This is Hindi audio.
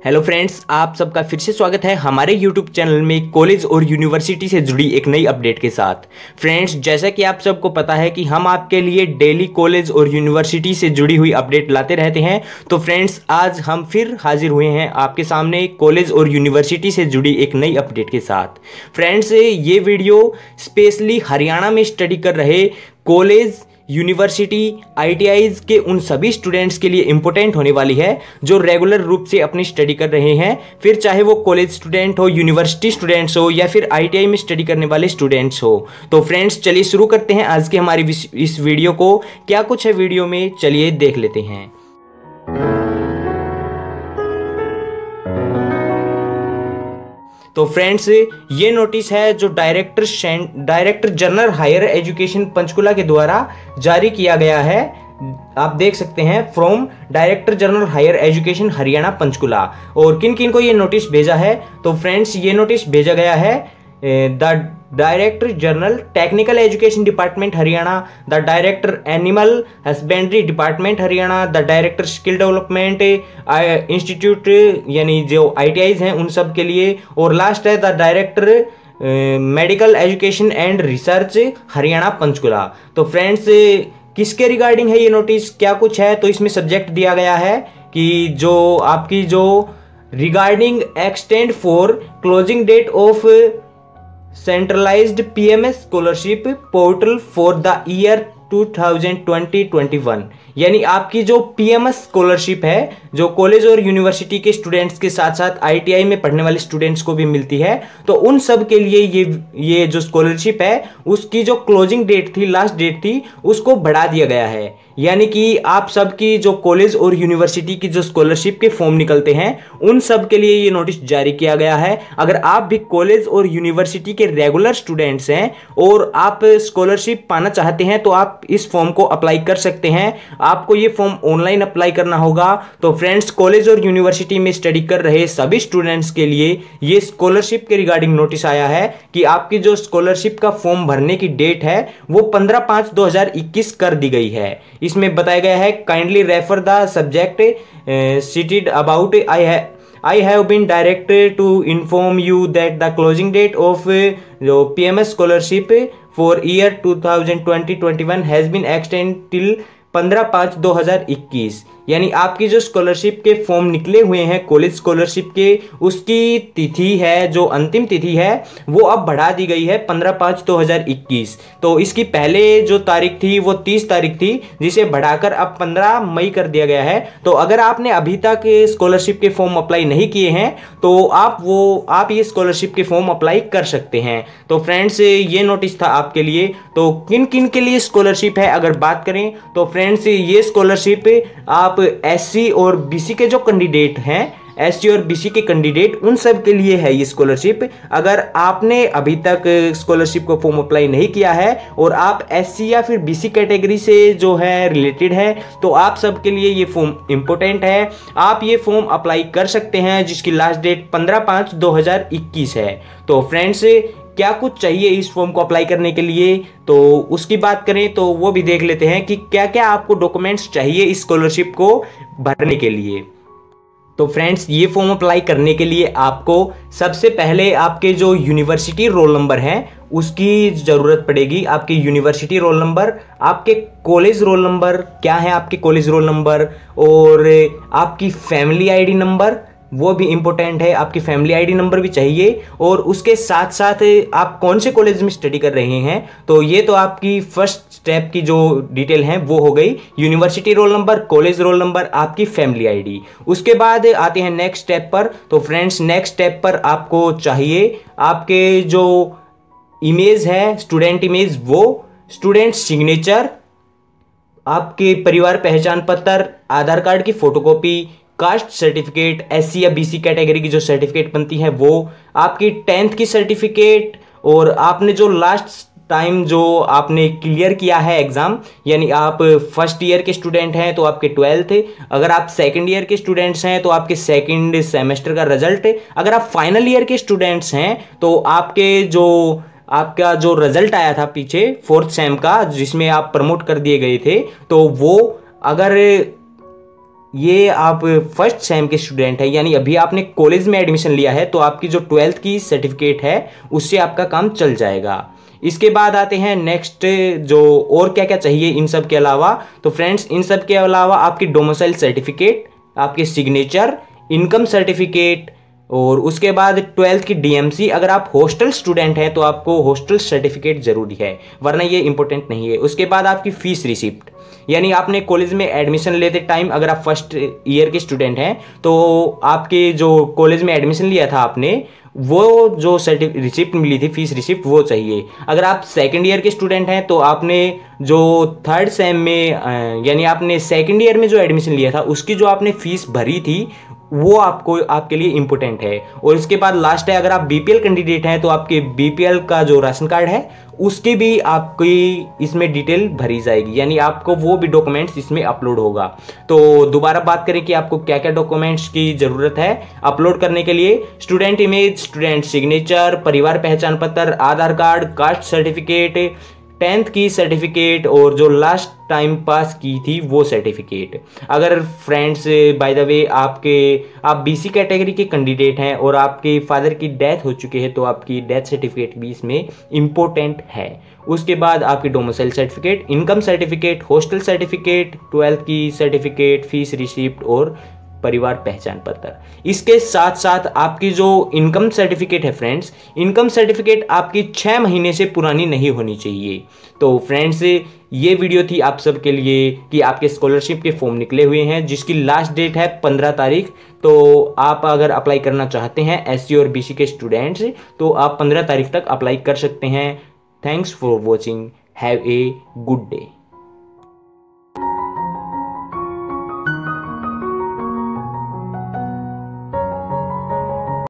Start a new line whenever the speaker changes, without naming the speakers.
हेलो फ्रेंड्स आप सबका फिर से स्वागत है हमारे यूट्यूब चैनल में कॉलेज और यूनिवर्सिटी से जुड़ी एक नई अपडेट के साथ। फ्रेंड्स जैसा कि आप सबको पता है कि हम आपके लिए डेली कॉलेज और यूनिवर्सिटी से जुड़ी हुई अपडेट लाते रहते हैं। तो फ्रेंड्स आज हम फिर हाजिर हुए हैं आपके सामने कॉलेज और यूनिवर्सिटी से जुड़ी एक नई अपडेट के साथ। फ्रेंड्स ये वीडियो स्पेशली हरियाणा में स्टडी कर रहे कॉलेज यूनिवर्सिटी आई के उन सभी स्टूडेंट्स के लिए इम्पोर्टेंट होने वाली है, जो रेगुलर रूप से अपनी स्टडी कर रहे हैं। फिर चाहे वो कॉलेज स्टूडेंट हो यूनिवर्सिटी स्टूडेंट्स हो, या फिर आईटीआई में स्टडी करने वाले स्टूडेंट्स हो। तो फ्रेंड्स चलिए शुरू करते हैं आज के हमारी इस वीडियो को। क्या कुछ है वीडियो में? चलिए देख लेते हैं। तो फ्रेंड्स ये नोटिस है जो director director general higher education Panchkula के द्वारा जारी किया गया है। आप देख सकते हैं from director general higher education Haryana Panchkula. और किन किन को ये नोटिस भेजा है? तो फ्रेंड्स ये नोटिस भेजा गया है the director general, technical education department Haryana, the director animal husbandry department Haryana, the director skill development institute, यानी जो आई हैं उन सब के लिए, और लास्ट है the director medical education and research Haryana Panchkula. तो फ्रेंड्स, किसके रिगार्डिंग है ये नोटिस? क्या कुछ है? तो इसमें सब्जेक्ट दिया गया है कि जो आपकी जो regarding extend for closing date of centralized PMS scholarship portal for the year 2020-21 यानी आपकी जो पीएमएस स्कॉलरशिप है, जो कॉलेज और यूनिवर्सिटी के स्टूडेंट्स के साथ साथ आईटीआई में पढ़ने वाले स्टूडेंट्स को भी मिलती है तो उन सब के लिए ये ये जो स्कॉलरशिप है, उसकी जो क्लोजिंग डेट थी लास्ट डेट थी, उसको बढ़ा दिया गया है। यानी कि आप सबकी जो कॉलेज और यूनिवर्सिटी की जो स्कॉलरशिप के फॉर्म निकलते हैं, उन सब के लिए ये नोटिस जारी किया गया है। अगर आप भी कॉलेज और यूनिवर्सिटी के रेगुलर स्टूडेंट्स हैं और आप स्कॉलरशिप पाना चाहते हैं तो आप इस फॉर्म को अप्लाई कर सकते हैं। आपको ये फॉर्म ऑनलाइन अप्लाई करना होगा। तो फ्रेंड्स कॉलेज और यूनिवर्सिटी में स्टडी कर रहे सभी स्टूडेंट्स के लिए ये स्कॉलरशिप के रिगार्डिंग नोटिस आया है कि आपकी जो स्कॉलरशिप का फॉर्म भरने की डेट है, वो पंद्रह पाँच दो कर दी गई है। इसमें बताया गया है kindly refer the subject cited about आई है I have been directed to inform you that the closing date of uh, the PMS scholarship for year 2020-21 has been extended till पंद्रह पाँच दो हज़ार इक्कीस यानी आपकी जो स्कॉलरशिप के फॉर्म निकले हुए हैं कॉलेज स्कॉलरशिप के, उसकी तिथि है, जो अंतिम तिथि है, वो अब बढ़ा दी गई है पंद्रह पाँच दो हज़ार इक्कीस। तो इसकी पहले जो तारीख थी, वो तीस तारीख थी, जिसे बढ़ाकर अब पंद्रह मई कर दिया गया है। तो अगर आपने अभी तक स्कॉलरशिप के फॉर्म अप्लाई नहीं किए हैं तो आप वो, आप ये स्कॉलरशिप के फॉर्म अप्लाई कर सकते हैं। तो फ्रेंड्स ये नोटिस था आपके लिए। तो किन किन के लिए स्कॉलरशिप है? अगर बात करें तो फ्रेंड्स ये स्कॉलरशिप आप एससी और बीसी के जो कैंडिडेट हैं एस और बीसी के कैंडिडेट उन सब के लिए है ये स्कॉलरशिप अगर आपने अभी तक स्कॉलरशिप को फॉर्म अप्लाई नहीं किया है और आप एससी या फिर बीसी कैटेगरी से जो है रिलेटेड है तो आप सब के लिए ये फॉर्म इम्पोर्टेंट है। आप ये फॉर्म अप्लाई कर सकते हैं, जिसकी लास्ट डेट पंद्रह पाँच दो है। तो फ्रेंड्स क्या कुछ चाहिए इस फॉर्म को अप्लाई करने के लिए? तो उसकी बात करें तो वो भी देख लेते हैं कि क्या क्या आपको डॉक्यूमेंट्स चाहिए इस स्कॉलरशिप को भरने के लिए। तो फ्रेंड्स ये फॉर्म अप्लाई करने के लिए आपको सबसे पहले आपके जो यूनिवर्सिटी रोल नंबर है, उसकी ज़रूरत पड़ेगी आपके यूनिवर्सिटी रोल नंबर आपके कॉलेज रोल नंबर क्या है आपके कॉलेज रोल नंबर और आपकी फैमिली आईडी नंबर वो भी इम्पोर्टेंट है, आपकी फैमिली आईडी नंबर भी चाहिए और उसके साथ साथ आप कौन से कॉलेज में स्टडी कर रहे हैं? तो ये तो आपकी फ़र्स्ट स्टेप की जो डिटेल है, वो हो गई। University roll number college roll number आपकी फैमिली आईडी उसके बाद आते हैं नेक्स्ट स्टेप पर। तो फ्रेंड्स नेक्स्ट स्टेप पर आपको चाहिए, आपके जो इमेज है स्टूडेंट इमेज वो स्टूडेंट सिग्नेचर आपके परिवार पहचान पत्र, आधार कार्ड की photocopy caste certificate S C या बी सी कैटेगरी की जो सर्टिफिकेट बनती है, वो आपकी टेंथ की सर्टिफिकेट और आपने जो लास्ट टाइम जो आपने क्लियर किया है एग्ज़ाम यानी आप फ़र्स्ट ईयर के स्टूडेंट हैं तो आपके ट्वेल्थ अगर आप सेकंड ईयर के स्टूडेंट्स हैं तो आपके सेकंड सेमेस्टर का रिज़ल्ट अगर आप फाइनल ईयर के स्टूडेंट्स हैं तो आपके जो, आपका जो रिज़ल्ट आया था पीछे फोर्थ सेम का, जिसमें आप प्रमोट कर दिए गए थे तो वो अगर ये आप फ़र्स्ट सेम के स्टूडेंट है, यानी अभी आपने कॉलेज में एडमिशन लिया है तो आपकी जो ट्वेल्थ की सर्टिफिकेट है, उससे आपका काम चल जाएगा। इसके बाद आते हैं नेक्स्ट जो और क्या क्या चाहिए इन सब के अलावा। तो फ्रेंड्स इन सब के अलावा आपकी डोमोसाइल सर्टिफिकेट आपके सिग्नेचर इनकम सर्टिफिकेट और उसके बाद ट्वेल्थ की डीएमसी अगर आप हॉस्टल स्टूडेंट हैं तो आपको हॉस्टल सर्टिफिकेट ज़रूरी है, वरना ये इंपॉर्टेंट नहीं है। उसके बाद आपकी फ़ीस रिसिप्ट यानी आपने कॉलेज में एडमिशन लेते टाइम अगर आप फ़र्स्ट ईयर के स्टूडेंट हैं तो आपके जो कॉलेज में एडमिशन लिया था आपने, वो जो सर्टिफिक रिसिप्ट मिली थी फ़ीस रिसिप्ट वो चाहिए। अगर आप सेकेंड ईयर के स्टूडेंट हैं तो आपने जो थर्ड सेम में यानी आपने सेकेंड ईयर में जो एडमिशन लिया था, उसकी जो आपने फ़ीस भरी थी वो आपको, आपके लिए इम्पोर्टेंट है। और इसके बाद लास्ट है, अगर आप बीपीएल कैंडिडेट हैं तो आपके बीपीएल का जो राशन कार्ड है, उसकी भी आपकी इसमें डिटेल भरी जाएगी। यानी आपको वो भी डॉक्यूमेंट्स इसमें अपलोड होगा। तो दोबारा बात करें कि आपको क्या क्या डॉक्यूमेंट्स की ज़रूरत है अपलोड करने के लिए। स्टूडेंट इमेज स्टूडेंट सिग्नेचर परिवार पहचान पत्र, Aadhaar card caste certificate tenth की सर्टिफिकेट और जो लास्ट टाइम पास की थी वो सर्टिफिकेट अगर फ्रेंड्स बाय द वे आपके, आप बीसी कैटेगरी के कैंडिडेट हैं और आपके फादर की डेथ हो चुकी है तो आपकी डेथ सर्टिफिकेट भी इसमें इम्पोर्टेंट है। उसके बाद आपकी domicile certificate income certificate hostel certificate twelfth की सर्टिफिकेट फ़ीस रिसिप्ट और परिवार पहचान पत्र। इसके साथ साथ आपकी जो इनकम सर्टिफिकेट है फ्रेंड्स इनकम सर्टिफिकेट आपकी छः महीने से पुरानी नहीं होनी चाहिए। तो फ्रेंड्स ये वीडियो थी आप सबके लिए कि आपके स्कॉलरशिप के फॉर्म निकले हुए हैं, जिसकी लास्ट डेट है पंद्रह तारीख। तो आप अगर अप्लाई करना चाहते हैं एस और बीसी के स्टूडेंट्स तो आप पंद्रह तारीख तक अप्लाई कर सकते हैं। Thanks for watching have a good day